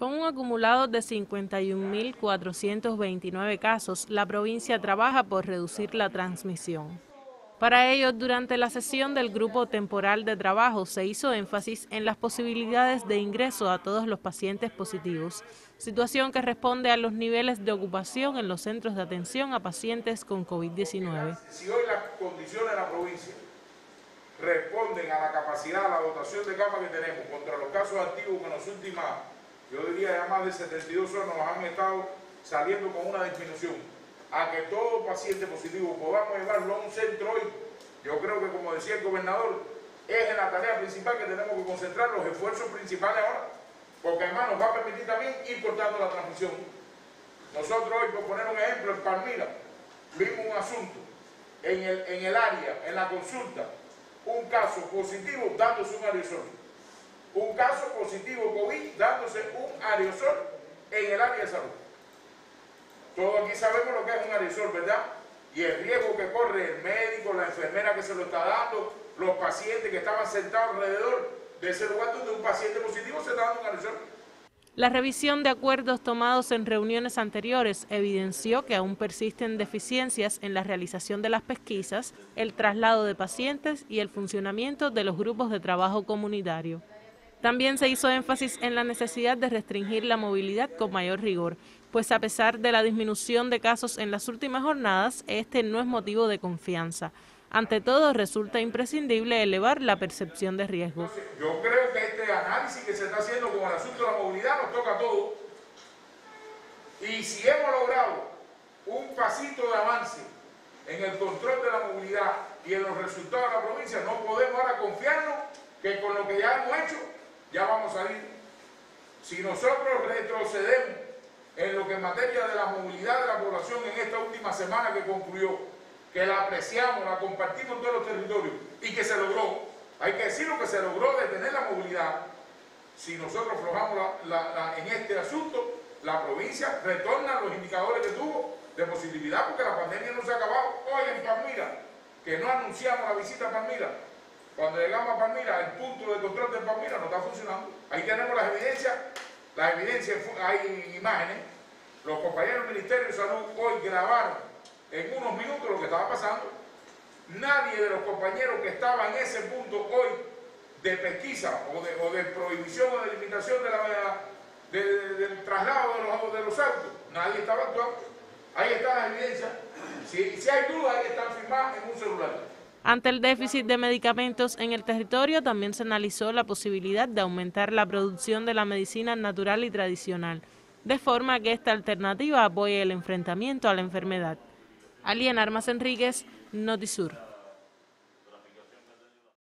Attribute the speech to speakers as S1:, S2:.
S1: Con un acumulado de 51.429 casos, la provincia trabaja por reducir la transmisión. Para ello, durante la sesión del Grupo Temporal de Trabajo se hizo énfasis en las posibilidades de ingreso a todos los pacientes positivos, situación que responde a los niveles de ocupación en los centros de atención a pacientes con COVID-19.
S2: Si hoy las condiciones de la provincia responden a la capacidad, a la dotación de camas que tenemos contra los casos activos que en las yo diría ya más de 72 horas nos han estado saliendo con una disminución, a que todo paciente positivo podamos llevarlo a un centro hoy, yo creo que como decía el gobernador, es en la tarea principal que tenemos que concentrar los esfuerzos principales ahora, porque además nos va a permitir también ir cortando la transmisión. Nosotros hoy, por poner un ejemplo, en Palmira, vimos un asunto en el, en el área, en la consulta, un caso positivo dándose un aerosol un caso positivo COVID dándose un aerosol en el área de salud. Todos aquí sabemos lo que es un aerosol, ¿verdad? Y el riesgo que corre el médico, la enfermera que se lo está dando, los pacientes que estaban sentados alrededor de ese lugar donde un paciente positivo se está dando un aerosol.
S1: La revisión de acuerdos tomados en reuniones anteriores evidenció que aún persisten deficiencias en la realización de las pesquisas, el traslado de pacientes y el funcionamiento de los grupos de trabajo comunitario. También se hizo énfasis en la necesidad de restringir la movilidad con mayor rigor, pues a pesar de la disminución de casos en las últimas jornadas, este no es motivo de confianza. Ante todo, resulta imprescindible elevar la percepción de riesgo.
S2: Yo creo que este análisis que se está haciendo con el asunto de la movilidad nos toca a todos. Y si hemos logrado un pasito de avance en el control de la movilidad y en los resultados de la provincia, no podemos ahora confiarnos que con lo que ya hemos hecho ya vamos a ir. Si nosotros retrocedemos en lo que en materia de la movilidad de la población en esta última semana que concluyó, que la apreciamos, la compartimos en todos los territorios y que se logró, hay que decirlo que se logró detener la movilidad. Si nosotros aflojamos en este asunto, la provincia retorna los indicadores que tuvo de positividad porque la pandemia no se ha acabado. Hoy en Palmira, que no anunciamos la visita a Palmira, cuando llegamos a Palmira, el punto de control de Palmira no está funcionando. Ahí tenemos las evidencias, las evidencias, hay imágenes. Los compañeros del Ministerio de Salud hoy grabaron en unos minutos lo que estaba pasando. Nadie de los compañeros que estaba en ese punto hoy de pesquisa o de, prohibición o de limitación del traslado de los, autos, nadie estaba actuando. Ahí están las evidencias. Si, si hay dudas, ahí están firmadas en un celular.
S1: Ante el déficit de medicamentos en el territorio, también se analizó la posibilidad de aumentar la producción de la medicina natural y tradicional, de forma que esta alternativa apoye el enfrentamiento a la enfermedad. Alien Armas Enríquez, Notisur.